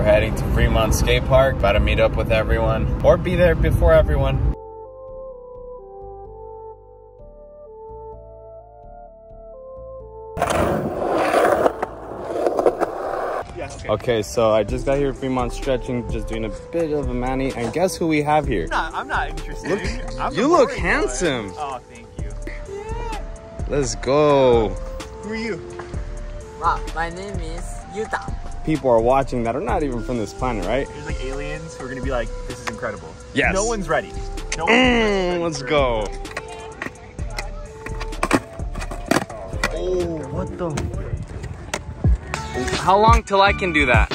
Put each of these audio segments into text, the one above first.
We're heading to Fremont Skate Park, about to meet up with everyone, or be there before everyone. Okay, so I just got here at Fremont stretching, just doing a bit of a mani, and guess who we have here? I'm not, I'm not interested. Look, I'm you look handsome. boy. Oh, thank you. Let's go. Who are you? Wow, my name is Yuta. People are watching that are not even from this planet, right? There's like aliens who are gonna be like, this is incredible. Yes. No one's ready. No one's Mm, ready let's for it. go. Oh, what the? How long till I can do that?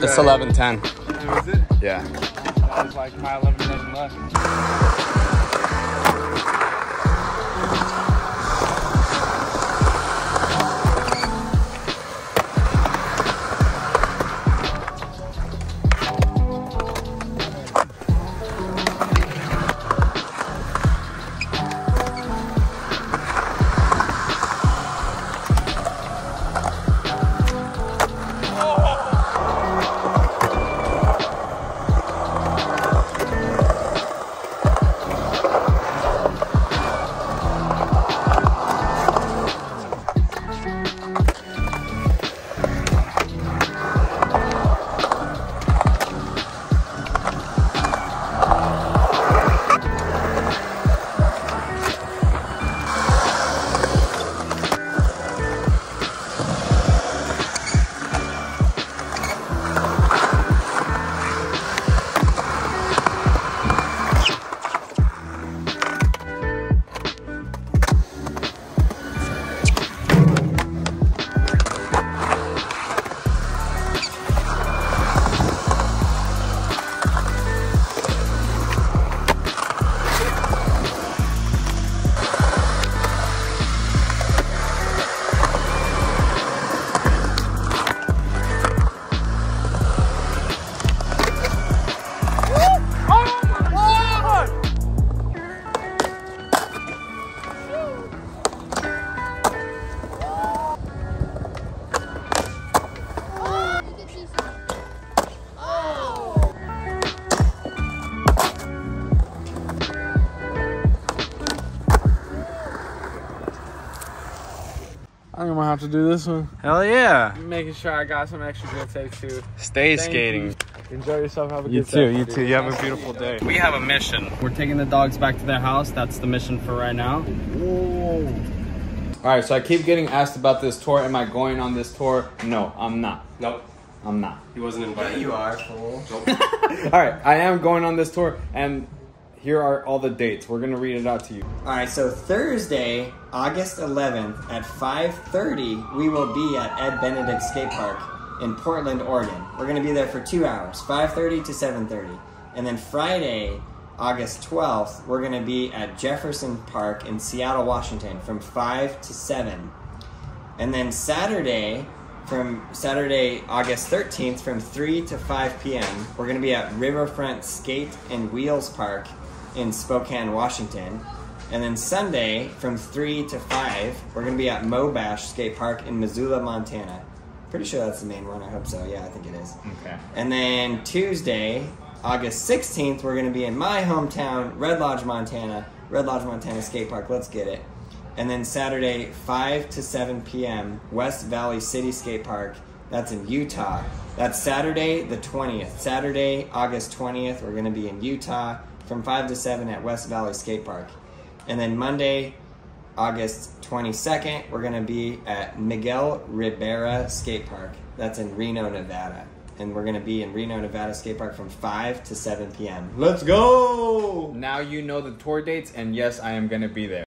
It's 11:10. Was it? Yeah. That was like my 11 minutes left. I'm gonna have to do this one. Hell yeah. Making sure I got some extra good takes too. Stay Thank skating. you. Enjoy yourself. Have a You good too, day. you too. You too. You have a beautiful day. We have a mission. We're taking the dogs back to their house. That's the mission for right now. All right, so I keep getting asked about this tour. Am I going on this tour? No, I'm not. Nope, I'm not. he wasn't invited. You are fool. All right, I am going on this tour, and here are all the dates. We're gonna read it out to you. All right, so Thursday, August 11th at 5:30, we will be at Ed Benedict Skate Park in Portland, Oregon. We're going to be there for 2 hours, 5:30 to 7:30. And then Friday, August 12th, we're going to be at Jefferson Park in Seattle, Washington from 5 to 7. And then Saturday, from Saturday, August 13th, from 3 to 5 p.m., we're going to be at Riverfront Skate and Wheels Park in Spokane, Washington. And then Sunday, from 3 to 5, we're going to be at Mobash Skate Park in Missoula, Montana. Pretty sure that's the main one. I hope so. Yeah, I think it is. Okay. And then Tuesday, August 16th, we're going to be in my hometown, Red Lodge, Montana. Red Lodge, Montana Skate Park. Let's get it. And then Saturday, 5 to 7 p.m., West Valley City Skate Park. That's in Utah. That's Saturday, the 20th. Saturday, August 20th, we're going to be in Utah from 5 to 7 at West Valley Skate Park. And then Monday, August 22nd, we're going to be at Miguel Ribera Skate Park. That's in Reno, Nevada. And we're going to be in Reno, Nevada Skate Park from 5 to 7 p.m. Let's go! Now you know the tour dates, and yes, I am gonna be there.